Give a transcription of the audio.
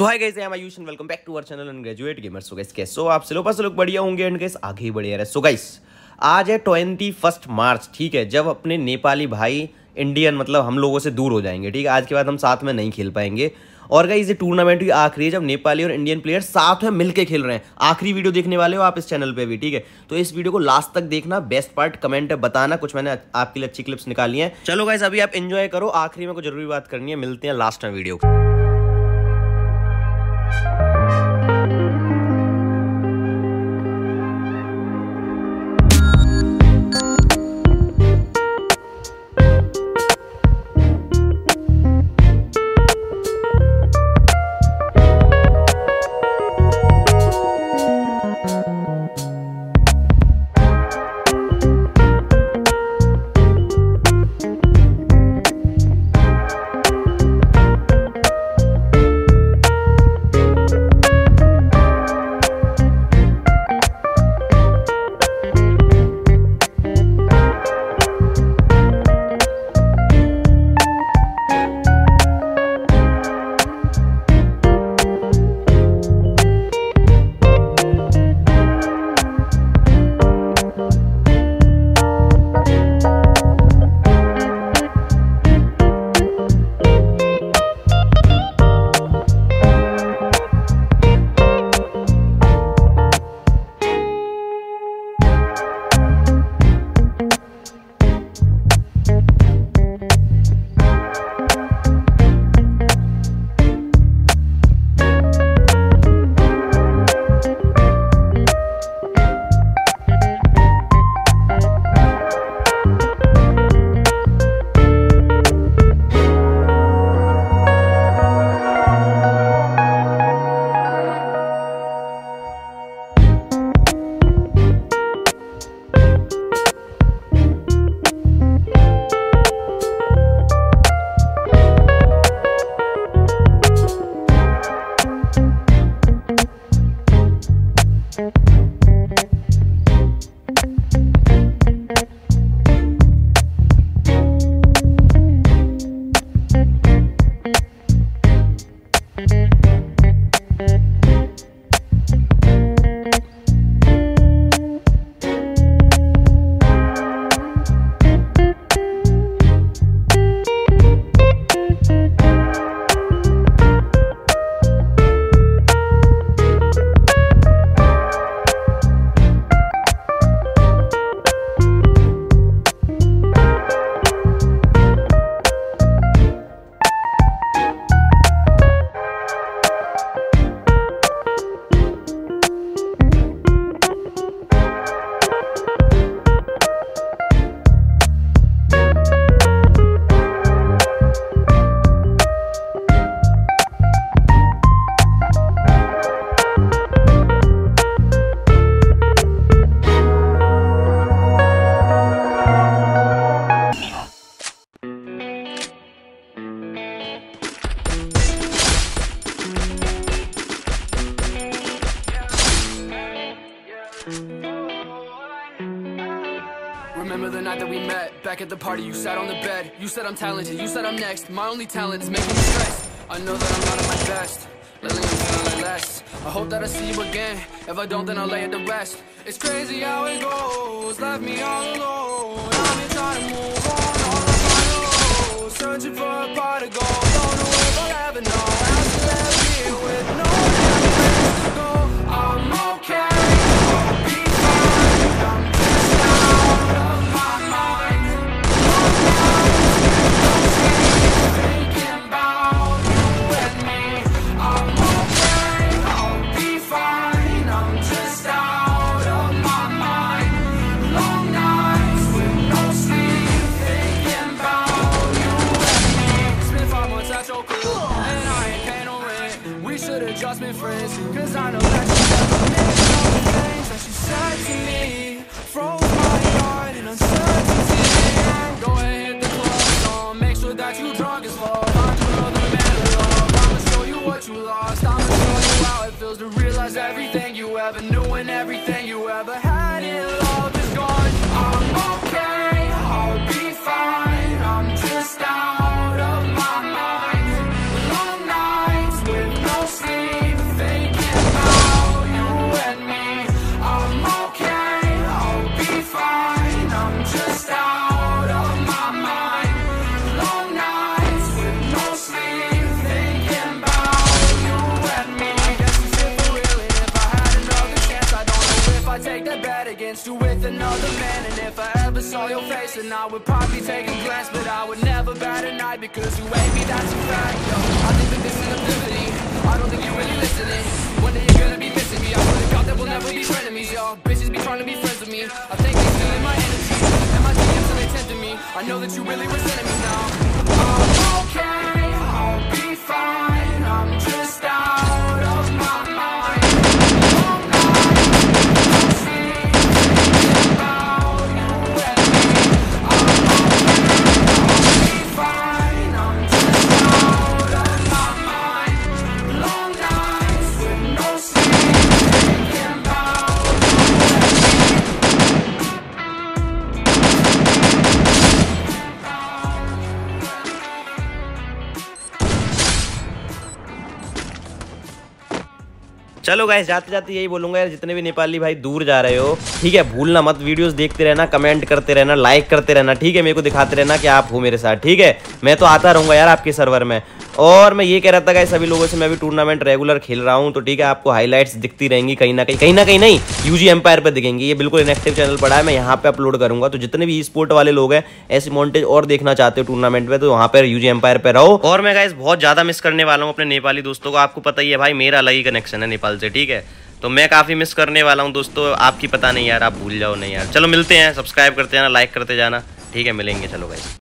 So hi guys I am Ayush and welcome back to our channel and graduate gamers so guys कैसे हो आप से पास लोग बढ़िया होंगे एंड गाइस आगे ही बढ़िया रहे। सो गाइस आज है ट्वेंटी फ़र्स्ट मार्च, ठीक है? जब अपने नेपाली भाई इंडियन मतलब हम लोगों से दूर हो जाएँगे, ठीक है? आज के बाद हम साथ में नहीं खेल पाएँगे। और गाइस ये टूर्नामेंट भी आखिरी है जब नेपाली और इंडियन प्लेयर साथ में मिलके खेल रहे हैं। आखिरी वीडियो देखने वाले हो आप इस चैनल पे भी, ठीक है? तो इस वीडियो को लास्ट तक देखना बेस्ट पार्ट कमेंट बताना, कुछ मैंने आपके लिए अच्छी क्लिप्स निकाली हैं। चलो गाइस अभी आप एंजॉय करो, आखिरी में कुछ ज़रूरी बात करनी है, मिलते हैं लास्ट में video night that we met. Back at the party, you sat on the bed. You said I'm talented, you said I'm next. My only talent is making me stressed I know that I'm not at my best. Lately I'm feeling less I hope that I see you again. If I don't, then I'll lay it to rest. It's crazy how it goes. Left me all alone Cause I know that you never meant the things that said to me. Froze my heart in uncertainty. Hit the Make sure that you drunk Find another I'ma show you what you lost. I'ma show you how it feels to realize everything you ever knew And everything you ever had in love is gone. I'm okay, I'll be fine. I'm just out of my mind saw your face, then I would probably take a glance. But I would never bat an eye because you hate me, that's a fact. Yo, I think that this is epiphany. I don't think you're really listening. One day you're gonna be missing me. I swear to God that we'll never be frenemies, yo. Bitches be trying to be friends with me. I think they're stealing my energy. And my DMs they tempted me. I know that you really resented me चलो guys जाते जाते यही बोलूँगा यार, जितने भी नेपाली भाई दूर जा रहे हो, ठीक है, भूलना मत वीडियोस देखते रहना कमेंट करते रहना लाइक करते रहना, ठीक है, मेरे को दिखाते रहना कि आप हो मेरे साथ, ठीक है? मैं तो आता रहूँगा यार आपके सर्वर में। और मैं ये कह रहा था, गाइस, सभी लोगों से मैं भी टूर्नामेंट रेगुलर खेल रहा हूँ तो ठीक है, आपको हाईलाइट्स दिखती रहेंगी कहीं ना कहीं कहीं ना कहीं नहीं यूजी एम्पायर पर दिखेंगी, ये बिल्कुल इनएक्टिव चैनल पड़ा है, मैं यहाँ पे अपलोड करूँगा तो जितने भी स्पोर्ट वाले लोग हैं, ऐसे मॉन्टेज और देखना चाहते हो टूर्नामेंट में तो वहाँ पर यूजी एम्पायर पर रहो। और मैं, गाइस, बहुत ज़्यादा मिस करने वाला हूँ अपने नेपाली दोस्तों को, आपको पता ही है भाई, मेरा अलग ही कनेक्शन है नेपाल से, ठीक है? तो मैं काफ़ी मिस करने वाला हूँ दोस्तों, आपकी पता नहीं यार, आप भूल जाओ नहीं यार। चलो मिलते हैं सब्सक्राइब करते जाना लाइक करते जाना, ठीक है, मिलेंगे, चलो भाई